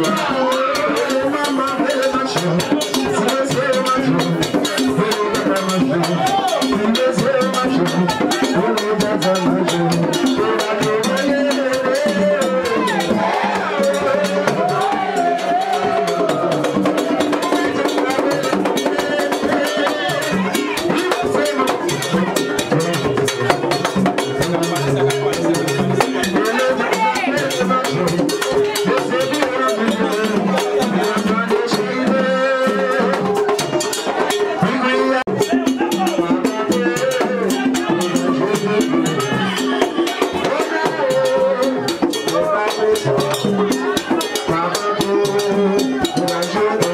Wow.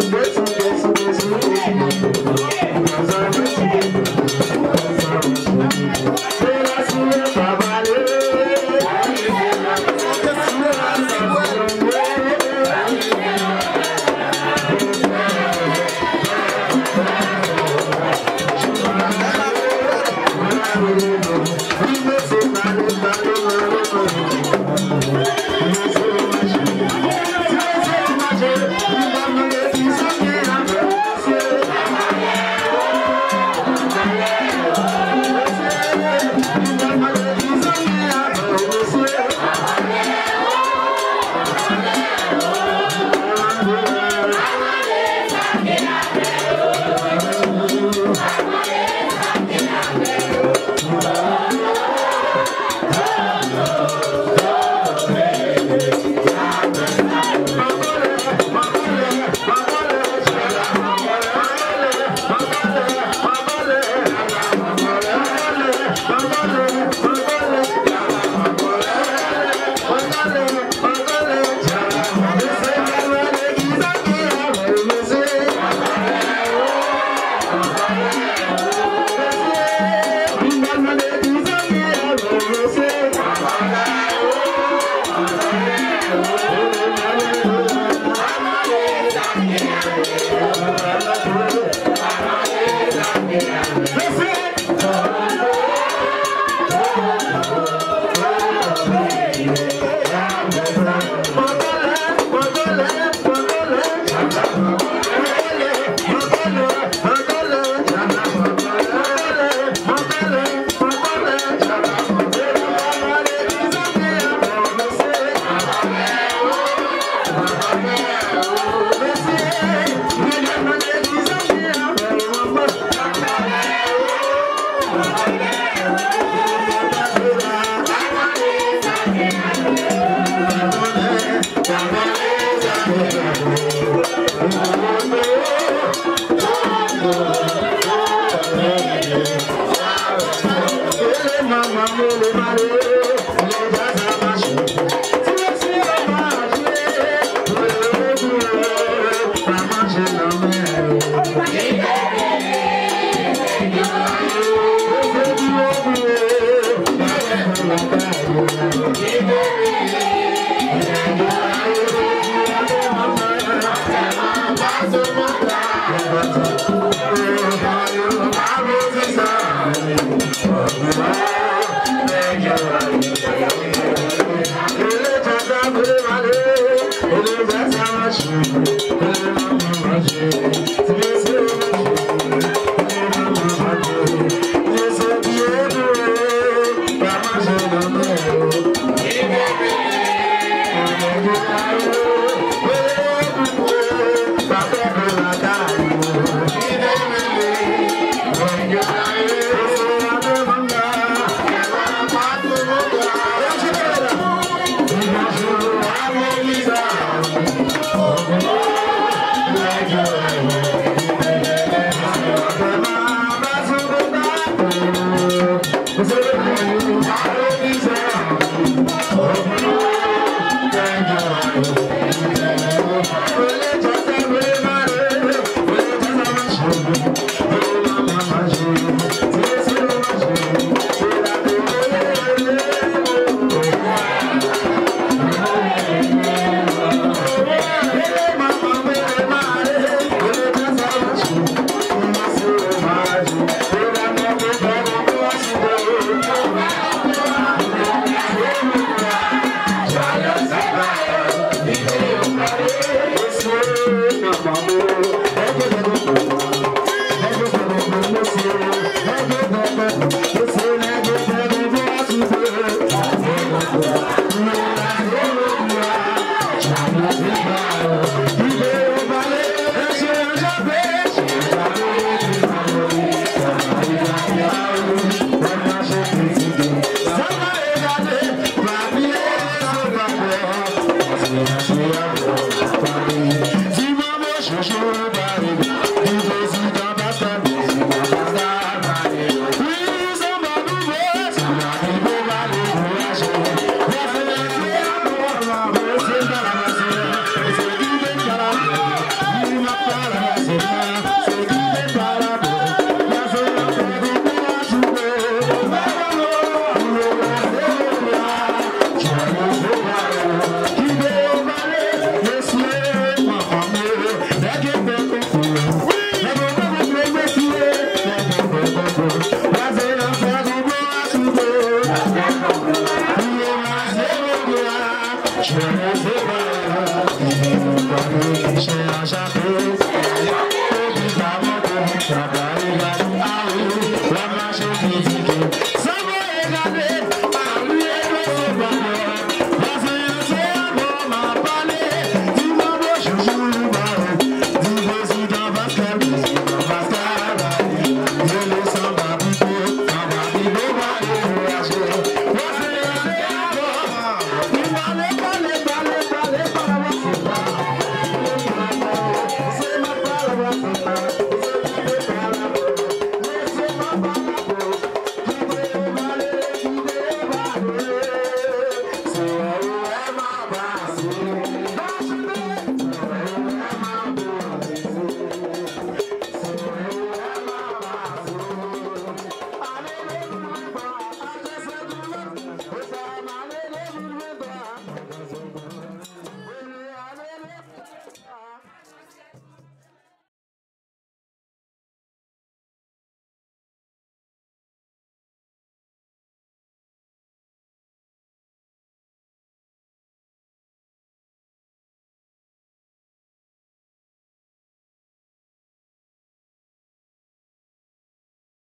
Thank I hope he's